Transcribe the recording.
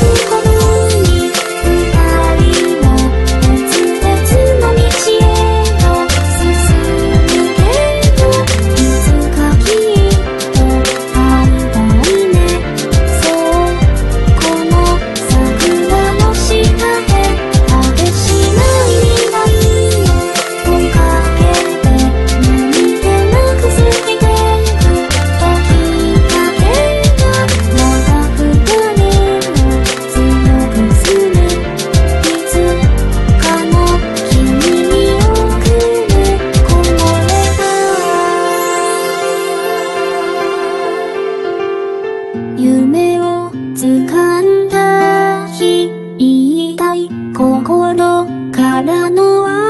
Thank you. 夢を掴んだ日言いたい心からの愛。